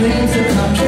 dreams will come true.